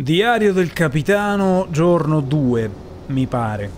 Diario del capitano, giorno 2, mi pare.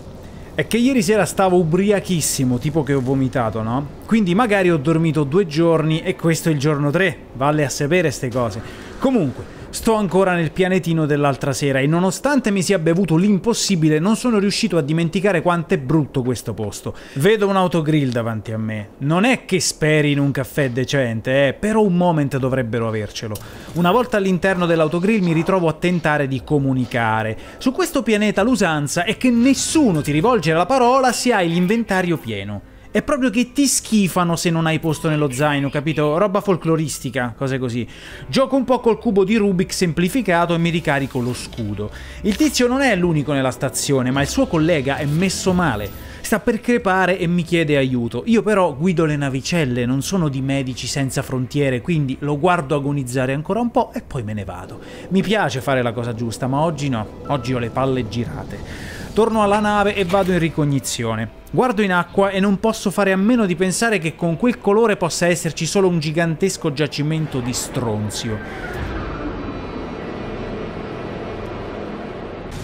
È che ieri sera stavo ubriachissimo, tipo che ho vomitato, no? Quindi magari ho dormito due giorni e questo è il giorno 3. Valle a sapere ste cose. Comunque, Sto ancora nel pianetino dell'altra sera e nonostante mi sia bevuto l'impossibile non sono riuscito a dimenticare quanto è brutto questo posto. Vedo un autogrill davanti a me. Non è che speri in un caffè decente, eh, però un moment dovrebbero avercelo. Una volta all'interno dell'autogrill mi ritrovo a tentare di comunicare. Su questo pianeta l'usanza è che nessuno ti rivolge la parola se hai l'inventario pieno. È proprio che ti schifano se non hai posto nello zaino, capito? Roba folcloristica, cose così. Gioco un po' col cubo di Rubik semplificato e mi ricarico lo scudo. Il tizio non è l'unico nella stazione, ma il suo collega è messo male. Sta per crepare e mi chiede aiuto. Io però guido le navicelle, non sono di medici senza frontiere, quindi lo guardo agonizzare ancora un po' e poi me ne vado. Mi piace fare la cosa giusta, ma oggi no. Oggi ho le palle girate. Torno alla nave e vado in ricognizione. Guardo in acqua e non posso fare a meno di pensare che con quel colore possa esserci solo un gigantesco giacimento di stronzio.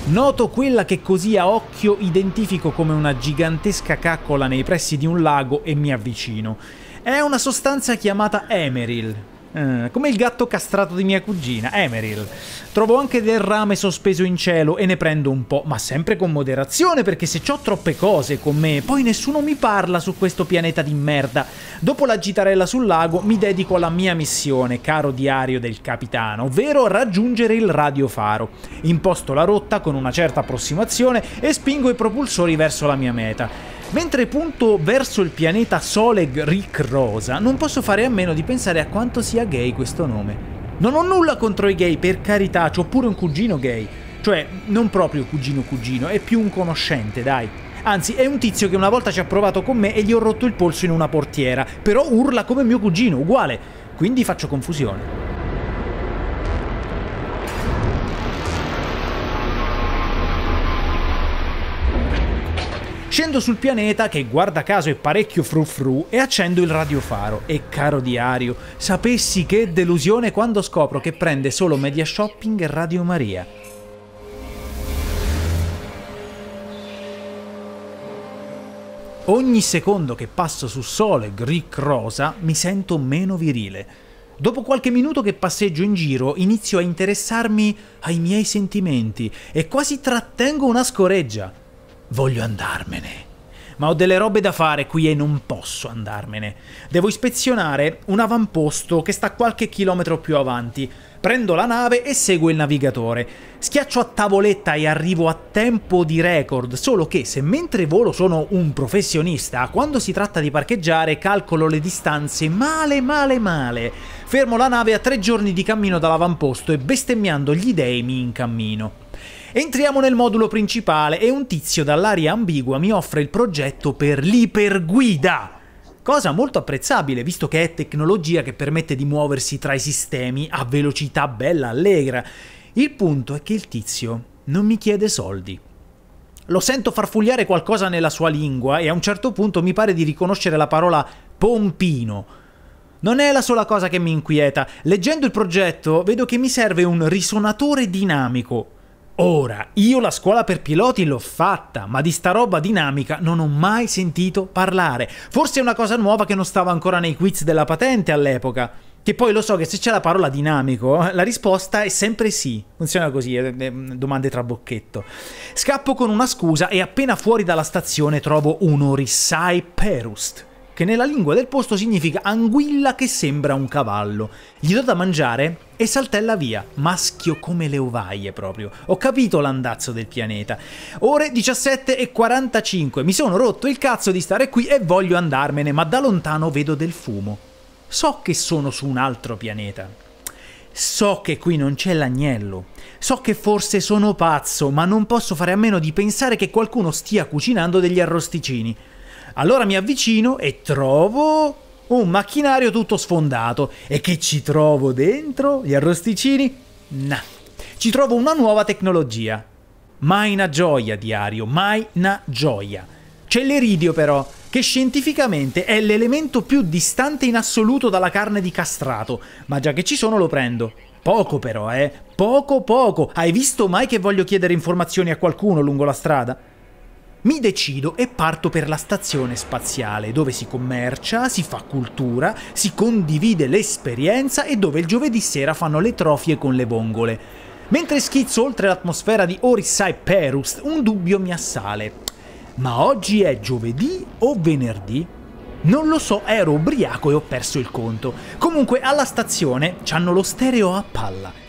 Noto quella che così a occhio identifico come una gigantesca caccola nei pressi di un lago e mi avvicino. È una sostanza chiamata Emeril, eh, come il gatto castrato di mia cugina, Emeril. Trovo anche del rame sospeso in cielo e ne prendo un po', ma sempre con moderazione perché se ho troppe cose con me, poi nessuno mi parla su questo pianeta di merda. Dopo la gitarella sul lago mi dedico alla mia missione, caro diario del capitano, ovvero raggiungere il radiofaro. Imposto la rotta con una certa approssimazione e spingo i propulsori verso la mia meta. Mentre punto verso il pianeta Soleg Rick Rosa, non posso fare a meno di pensare a quanto sia gay questo nome. Non ho nulla contro i gay, per carità, ho pure un cugino gay. Cioè, non proprio cugino cugino, è più un conoscente, dai. Anzi, è un tizio che una volta ci ha provato con me e gli ho rotto il polso in una portiera, però urla come mio cugino, uguale. Quindi faccio confusione. Scendo sul pianeta, che guarda caso è parecchio frufru, e accendo il radiofaro. E caro diario, sapessi che delusione quando scopro che prende solo Media Shopping e Radio Maria. Ogni secondo che passo su Sole Rick Rosa mi sento meno virile. Dopo qualche minuto che passeggio in giro inizio a interessarmi ai miei sentimenti e quasi trattengo una scoreggia. Voglio andarmene. Ma ho delle robe da fare qui e non posso andarmene. Devo ispezionare un avamposto che sta qualche chilometro più avanti. Prendo la nave e seguo il navigatore. Schiaccio a tavoletta e arrivo a tempo di record, solo che se mentre volo sono un professionista, quando si tratta di parcheggiare calcolo le distanze male male male. Fermo la nave a tre giorni di cammino dall'avamposto e bestemmiando gli dei mi incammino. Entriamo nel modulo principale e un tizio dall'aria ambigua mi offre il progetto per l'iperguida. Cosa molto apprezzabile, visto che è tecnologia che permette di muoversi tra i sistemi a velocità bella allegra. Il punto è che il tizio non mi chiede soldi. Lo sento farfugliare qualcosa nella sua lingua e a un certo punto mi pare di riconoscere la parola pompino. Non è la sola cosa che mi inquieta. Leggendo il progetto vedo che mi serve un risonatore dinamico, Ora, io la scuola per piloti l'ho fatta, ma di sta roba dinamica non ho mai sentito parlare. Forse è una cosa nuova che non stava ancora nei quiz della patente all'epoca. Che poi lo so che se c'è la parola dinamico, la risposta è sempre sì. Funziona così, eh, eh, domande tra bocchetto. Scappo con una scusa e appena fuori dalla stazione trovo un Orissai Perust che nella lingua del posto significa anguilla che sembra un cavallo. Gli do da mangiare e saltella via, maschio come le ovaie proprio. Ho capito l'andazzo del pianeta. Ore 17 e 45, mi sono rotto il cazzo di stare qui e voglio andarmene, ma da lontano vedo del fumo. So che sono su un altro pianeta. So che qui non c'è l'agnello. So che forse sono pazzo, ma non posso fare a meno di pensare che qualcuno stia cucinando degli arrosticini. Allora mi avvicino e trovo un macchinario tutto sfondato. E che ci trovo dentro? Gli arrosticini? Nah. Ci trovo una nuova tecnologia. Mai una gioia, diario, mai una gioia. C'è l'eridio però, che scientificamente è l'elemento più distante in assoluto dalla carne di castrato, ma già che ci sono lo prendo. Poco però, eh. Poco poco. Hai visto mai che voglio chiedere informazioni a qualcuno lungo la strada? Mi decido e parto per la stazione spaziale, dove si commercia, si fa cultura, si condivide l'esperienza e dove il giovedì sera fanno le trofie con le vongole. Mentre schizzo oltre l'atmosfera di Orissai Perust, un dubbio mi assale. Ma oggi è giovedì o venerdì? Non lo so, ero ubriaco e ho perso il conto. Comunque alla stazione c'hanno lo stereo a palla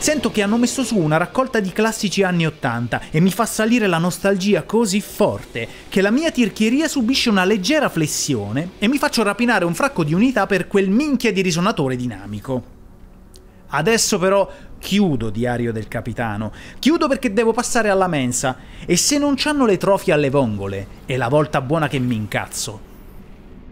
Sento che hanno messo su una raccolta di classici anni 80 e mi fa salire la nostalgia così forte che la mia tirchieria subisce una leggera flessione e mi faccio rapinare un fracco di unità per quel minchia di risonatore dinamico. Adesso però chiudo diario del capitano. Chiudo perché devo passare alla mensa e se non c'hanno le trofie alle vongole è la volta buona che mi incazzo.